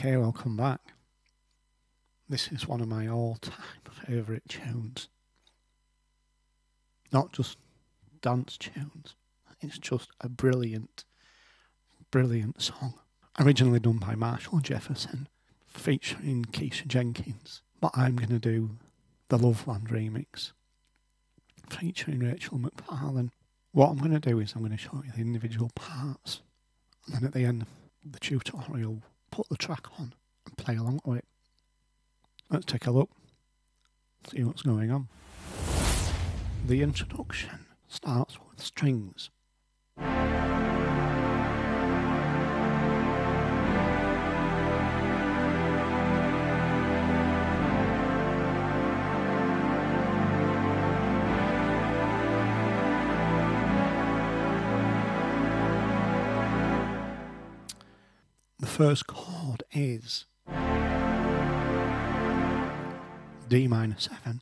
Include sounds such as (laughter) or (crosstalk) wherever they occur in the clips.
Okay, welcome back. This is one of my all time favourite tunes. Not just dance tunes, it's just a brilliant, brilliant song. Originally done by Marshall Jefferson, featuring Keisha Jenkins. But I'm going to do the Loveland remix, featuring Rachel McFarlane. What I'm going to do is I'm going to show you the individual parts, and then at the end of the tutorial, put the track on and play along with it. Let's take a look, see what's going on. The introduction starts with strings. First chord is D minor 7.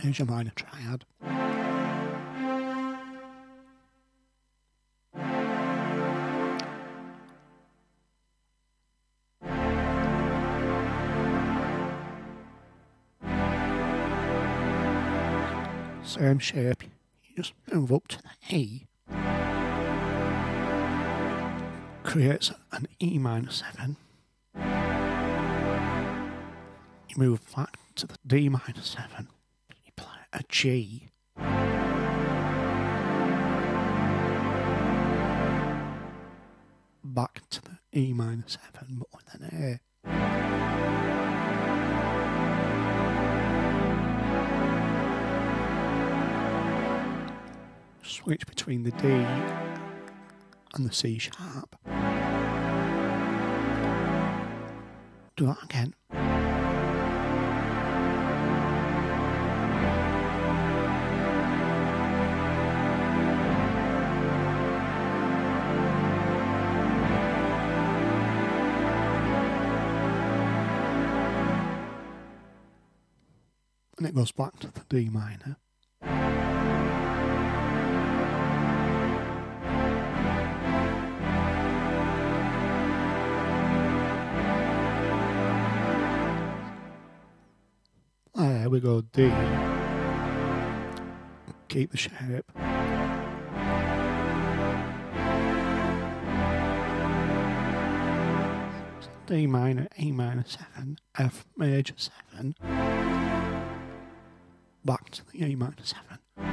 Here's your minor triad. Same shape, you just move up to the E. Creates an E minor 7. You move back to the D minor 7. You play a G. Back to the E minor 7, but with an A. Switch between the D and the C sharp. Do that again. And it goes back to the D minor. We go, D. Keep the shape. D minor, A minor 7, F major 7. Back to the A minor 7.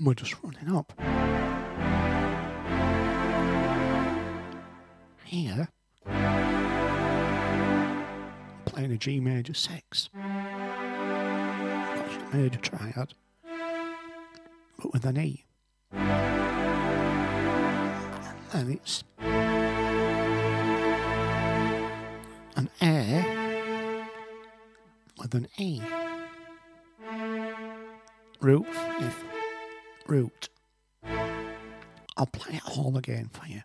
And we're just running up. Here, playing a G major 6. That's your major triad, but with an E. And it's an A with an E. Root fifth root. I'll play it all again for you.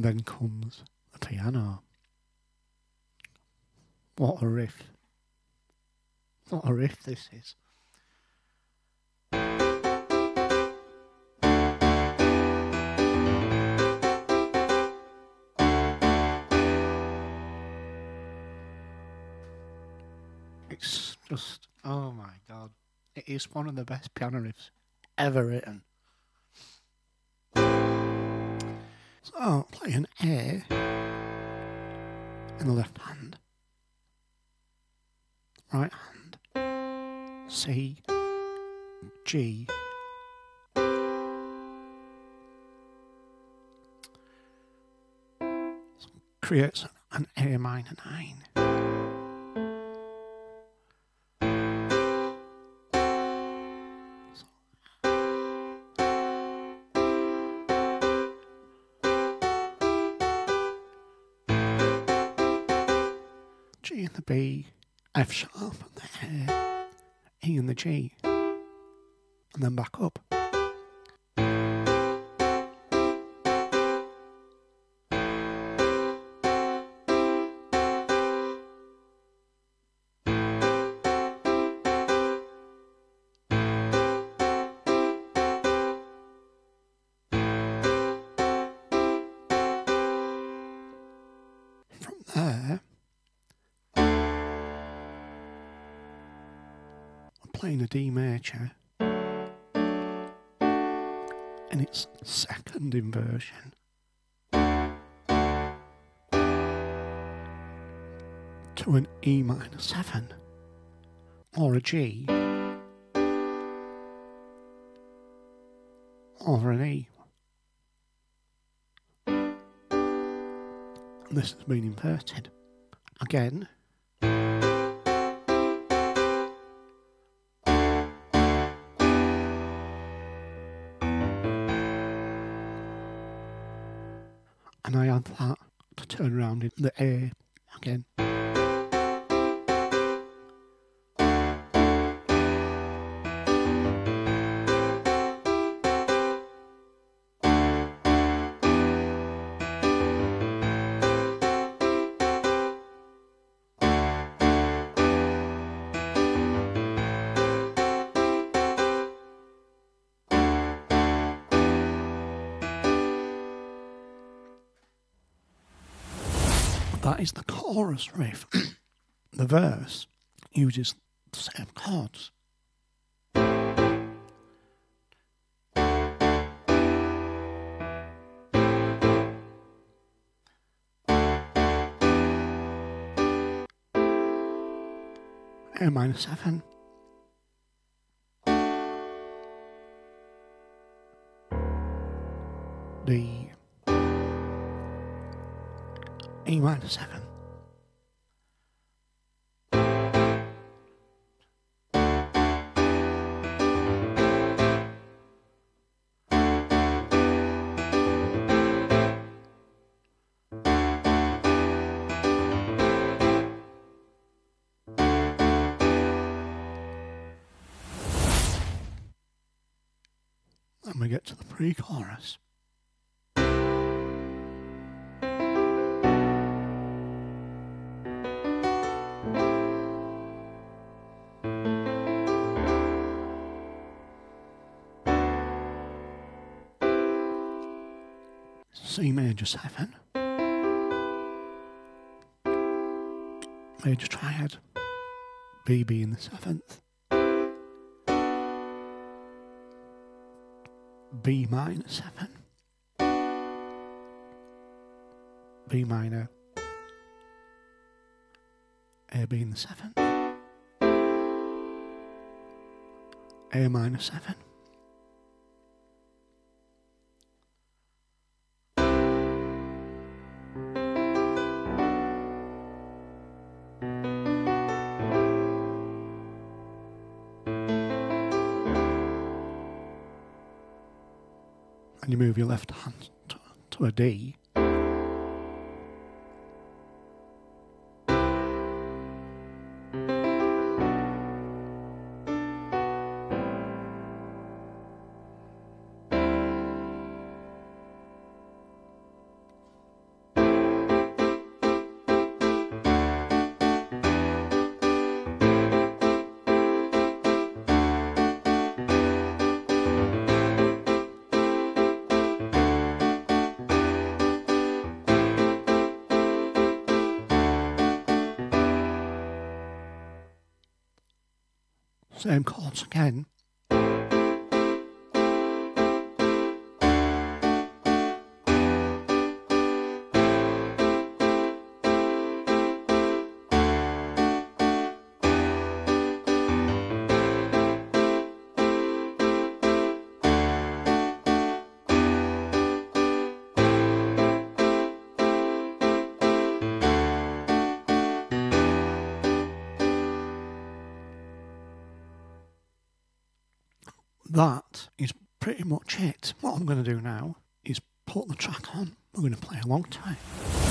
And then comes the piano. What a riff. What a riff this is. It's just, oh my god. It is one of the best piano riffs ever written. So I'll play an A in the left hand. right hand. C, G, creates an A minor 9. F sharp A, and the G, and then back up. Playing a D major And its second inversion. To an E minor 7 or a G or an E. And this has been inverted. Again. That to turn around in the air again. That is the chorus riff. (clears throat) the verse uses the same chords. A minor seven. D E minor seven. Then we get to the pre chorus. C major 7. Major triad. BB in the 7th. B minor 7. B minor. A B in the 7th. A minor 7. Move your left hand to, a D. Same chords again. That is pretty much it. What I'm going to do now is put the track on. We're going to play a long it.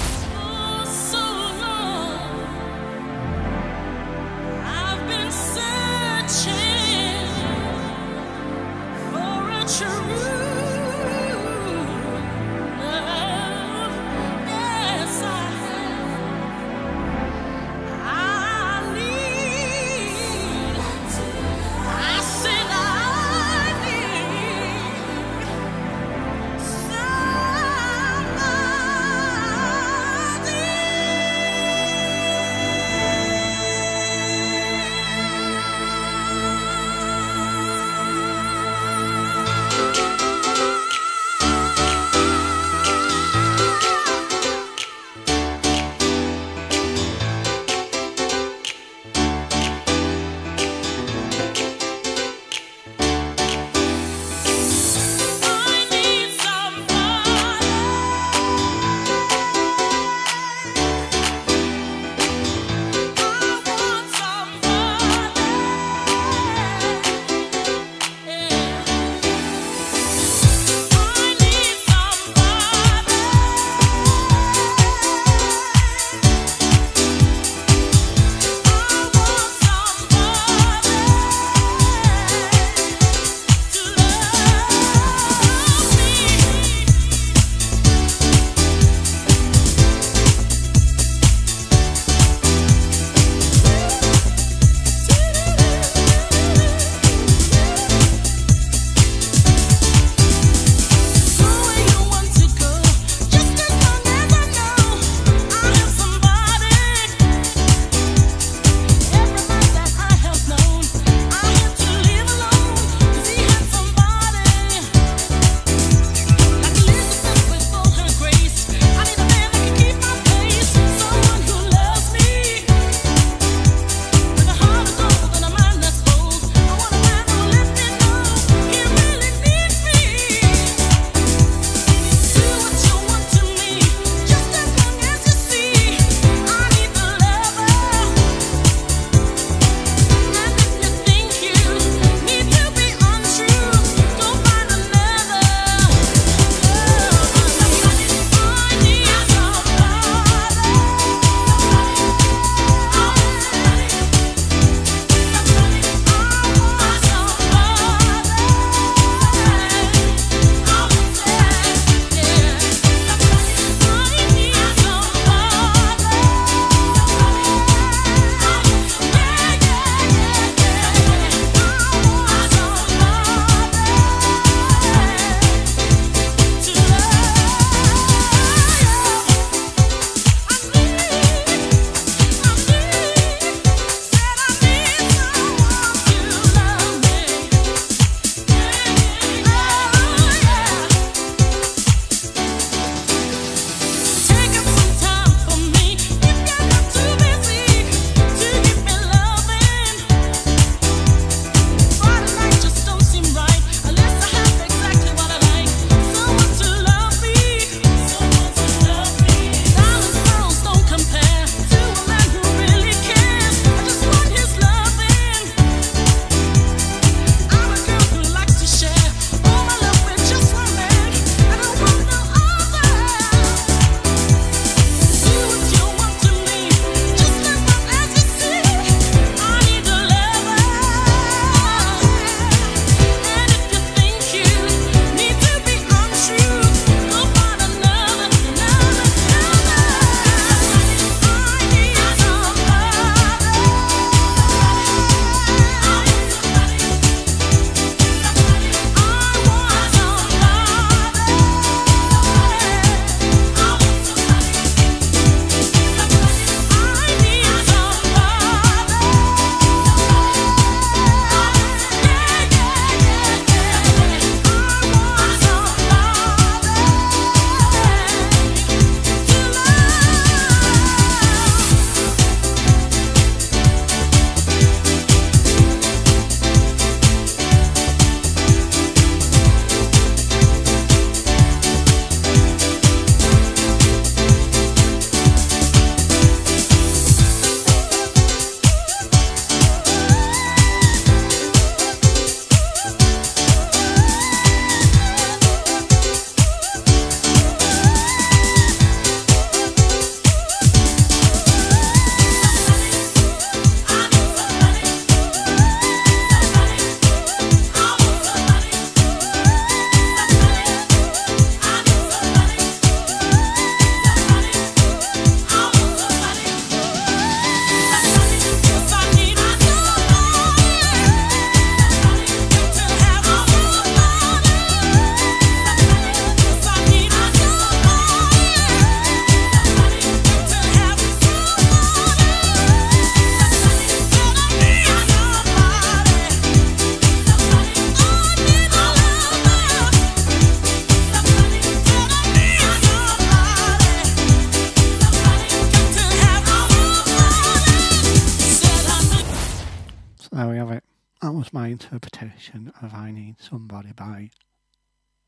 That was my interpretation of I Need Somebody by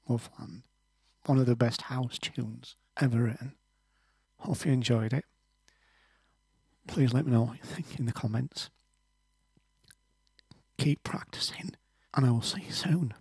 Loveland. One of the best house tunes ever written. Hope you enjoyed it. Please let me know what you think in the comments. Keep practicing, and I will see you soon.